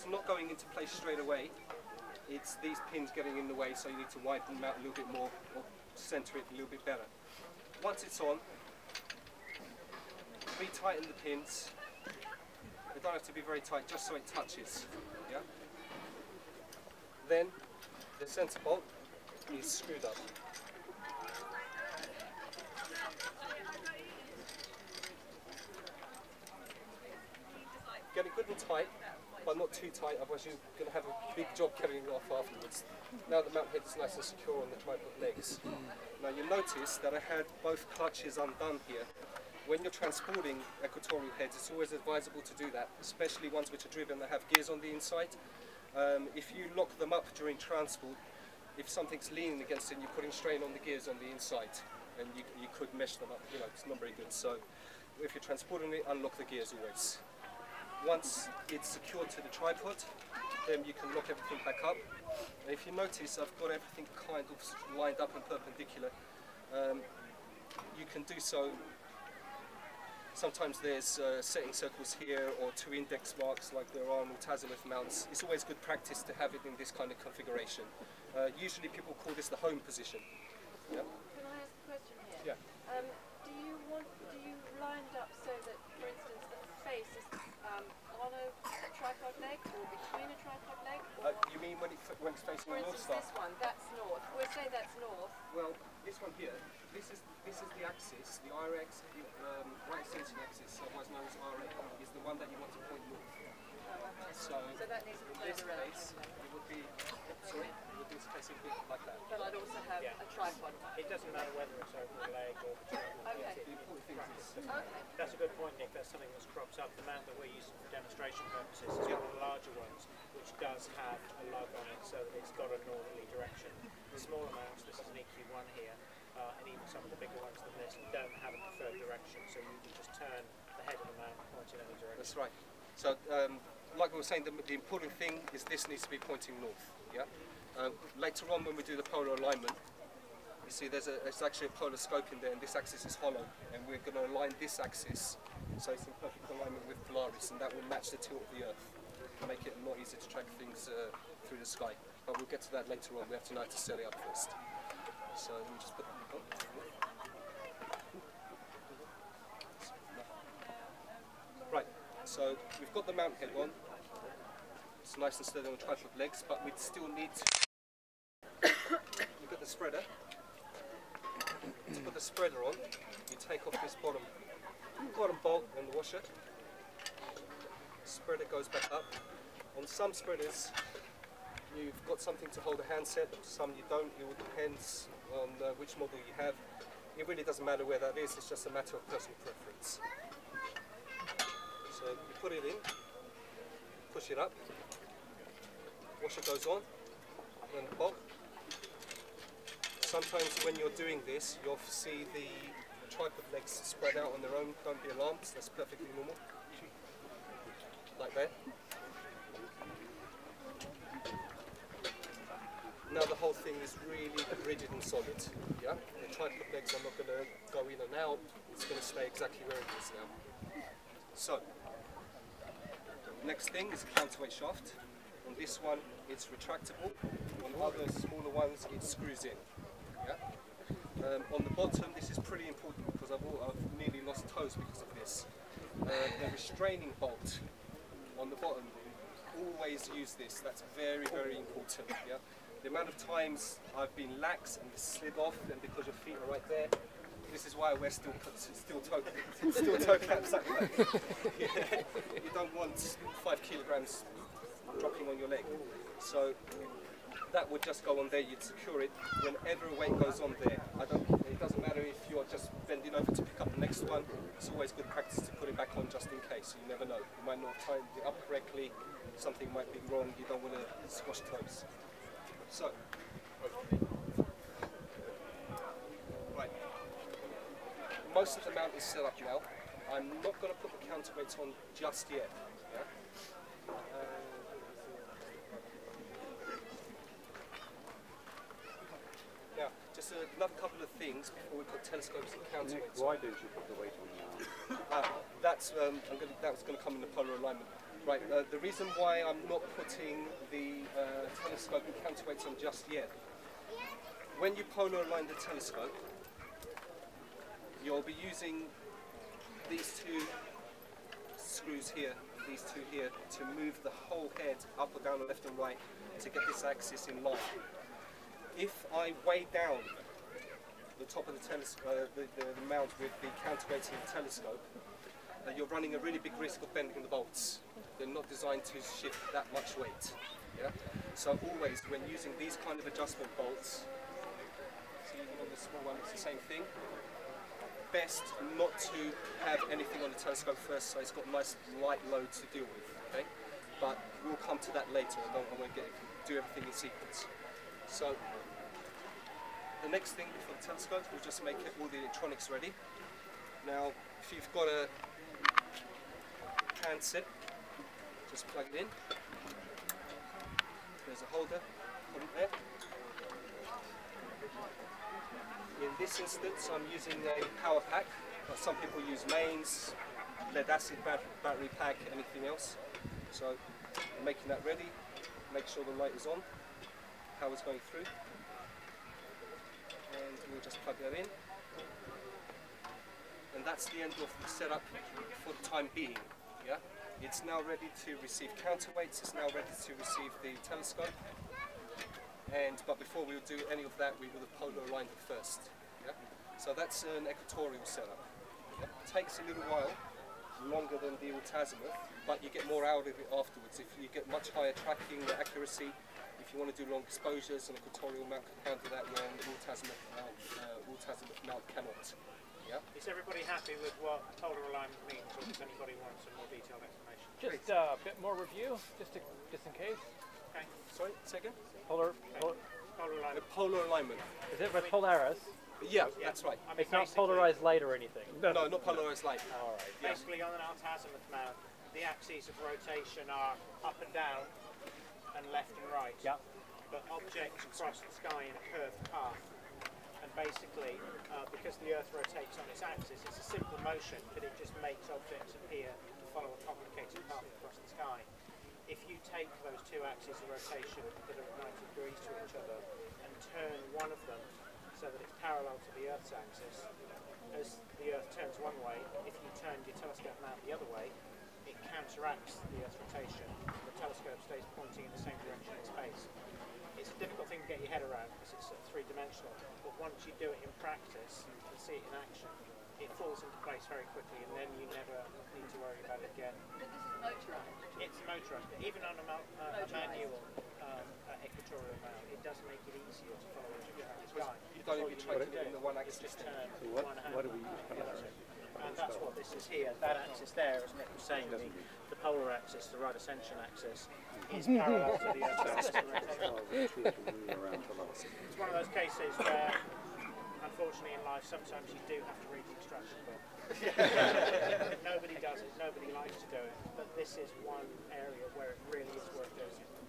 it's not going into place straight away, it's these pins getting in the way, so you need to widen them out a little bit more or center it a little bit better. Once it's on, retighten the pins. They don't have to be very tight, just so it touches. Yeah. Then the center bolt is screwed up. Get it good and tight, but not too tight, otherwise you're going to have a big job carrying it off afterwards. Now the mount head is nice and secure on the tripod legs. Now you'll notice that I had both clutches undone here. When you're transporting equatorial heads, it's always advisable to do that, especially ones which are driven that have gears on the inside. Um, if you lock them up during transport, if something's leaning against it and you're putting strain on the gears on the inside, and you, you could mesh them up, you know, it's not very good. So if you're transporting it, unlock the gears always. Once it's secured to the tripod, then you can lock everything back up. And if you notice, I've got everything kind of lined up and perpendicular. Um, you can do so. Sometimes there's uh, setting circles here or two index marks like there are on altazimuth mounts. It's always good practice to have it in this kind of configuration. Uh, usually people call this the home position. Yeah. Can I ask a question here? Yeah. Um, do you want, do you line it up so that, for instance, the face is um, on a tripod leg or between a tripod leg? Uh, you mean when, it, when it's facing north instance, this one, that's north. We'll say that's north. Well, this one here, this is this is the axis, the RX, the um, right ascension axis, otherwise known as RX, is the one that you want to point north. So, So that needs to be in this turned around. case, it would be, sorry, it would be this case it would be like that. But I'd also have Yeah. a tripod. It doesn't matter whether it's over the leg or between. Okay. The important thing Okay. That's a good point, Nick. That's something that crops up. The mount that we're using for demonstration purposes is one of the larger ones, which does have a lug on it so that it's got a northerly direction. The smaller mounts, this is an EQ1 here, uh, and even some of the bigger ones than this, don't have a preferred direction, so you can just turn the head of the mount point in any direction. That's right. So, um, like we were saying, the, the important thing is this needs to be pointing north. Yeah. Uh, later on, when we do the polar alignment, you see there's, a, there's actually a polar scope in there, and this axis is hollow, and we're going to align this axis so it's in perfect alignment with Polaris, and that will match the tilt of the Earth, and make it a lot easier to track things uh, through the sky. But we'll get to that later on. We have to know how to set it up first. So let me just put. Oh. Right, so we've got the mount head on. It's nice and steady on the tripod legs, but we'd still need to look at the spreader. To put the spreader on, you take off this bottom bottom bolt and the washer. Spreader goes back up. On some spreaders, you've got something to hold a handset, some you don't. It all depends on uh, which model you have. It really doesn't matter where that is, it's just a matter of personal preference. Put it in, push it up, washer goes on, and the bolt. Sometimes when you're doing this, you'll see the tripod legs spread out on their own. Don't be alarmed, that's perfectly normal. Like that. Now the whole thing is really rigid and solid. Yeah, the tripod legs are not going to go in and out. It's going to stay exactly where it is now. So, next thing is a counterweight shaft. On this one, it's retractable. On other smaller ones, it screws in. Yeah. Um, on the bottom, this is pretty important because I've, al- I've nearly lost toes because of this. Uh, the restraining bolt on the bottom, always use this. That's very, very important. Yeah. The amount of times I've been lax and slid off, and because your feet are right there, this is why I wear steel, steel toe, steel toe caps. That. you don't want five kilograms dropping on your leg. So that would just go on there, you'd secure it. Whenever a weight goes on there, I don't, it doesn't matter if you're just bending over to pick up the next one, it's always good practice to put it back on just in case, you never know. You might not have it up correctly, something might be wrong, you don't want to squash toes. So, most of the mount is set up now. I'm not going to put the counterweights on just yet. Yeah? Uh, Now, just another couple of things before we put telescopes and Nick, counterweights. why don't you put the weight on now? Uh, that's um, I'm gonna, that's going to come in the polar alignment. Right, uh, the reason why I'm not putting the uh, telescope and counterweights on just yet, when you polar align the telescope, you'll be using these two screws here, these two here, to move the whole head up or down, left and right, to get this axis in line. If I weigh down the top of the, uh, the, the, the mount with the counterweights in the telescope, uh, you're running a really big risk of bending the bolts. They're not designed to shift that much weight. Yeah? So always, when using these kind of adjustment bolts, see on the small one, it's the same thing. Best not to have anything on the telescope first, so it's got a nice light load to deal with. Okay, but we'll come to that later. I don't want to do everything in sequence. So the next thing for the telescope, we'll just make it, all the electronics ready. Now, if you've got a handset, just plug it in. There's a holder, put it there. In this instance, I'm using a power pack. but Some people use mains, lead acid battery pack, anything else. So, I'm making that ready. Make sure the light is on, power's going through. And we'll just plug that in. And that's the end of the setup for the time being. Yeah, it's now ready to receive counterweights. It's now ready to receive the telescope. And but before we would do any of that, we would have polar aligned it first. Yeah, so that's an equatorial setup. Yeah? It takes a little while, longer than the altazimuth, but you get more out of it afterwards. If you get much higher tracking accuracy, if you want to do long exposures, an equatorial mount can handle that where an altazimuth mount, uh, altazimuth mount cannot. Yeah. Is everybody happy with what polar alignment means, or does anybody want some more detailed explanation? Just uh, a bit more review, just to, just in case. Okay, Sorry, second. Polar, pol- polar The alignment. polar alignment. is it with Polaris? Yeah, that's right. I mean, It's not polarized light or anything. No, no not polarized light. All right. Yeah. Basically, on an altazimuth mount, the axes of rotation are up and down and left and right. Yeah. But objects cross the sky in a curved path. And basically, uh, because the Earth rotates on its axis, it's a simple motion, but it just makes objects appear to follow a complicated path across the sky. If you take those two axes of rotation that are at 90 degrees to each other and turn one of them so that it's parallel to the Earth's axis, as the Earth turns one way, if you turn your telescope mount the other way, it counteracts the Earth's rotation. The telescope stays pointing in the same direction in space. It's a difficult thing to get your head around because it's three-dimensional, but once you do it in practice and see it in action, it falls into place very quickly, and then you never need to worry about it again. But this is motorized. It's motorized, even on a, mal- uh, a manual um, uh, equatorial mount, it does make it easier to follow it around the sky. You don't even try to do it in the one axis. just turn what- one hand what do we and use the for other. that? And that's what this is here. That axis there, as Nick was saying, the, the polar axis, the right ascension axis, is parallel to the Earth's axis. It's one of those cases where, unfortunately, in life, sometimes you do have to read the instruction book. nobody does it, nobody likes to do it, but this is one area where it really is worth doing.